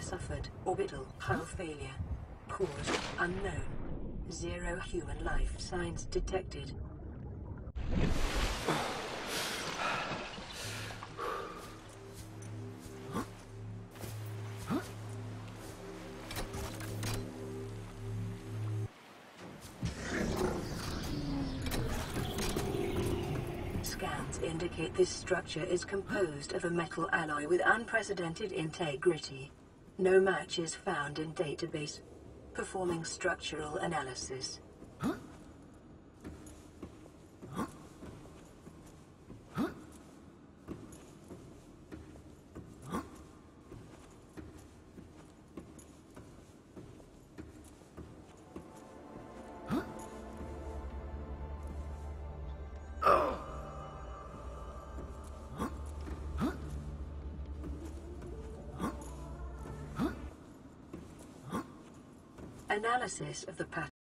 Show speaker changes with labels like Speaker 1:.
Speaker 1: Suffered orbital hull failure. Cause unknown. Zero human life signs detected. Scans indicate this structure is composed of a metal alloy with unprecedented integrity. No match is found in database. Performing structural analysis. Analysis of the pattern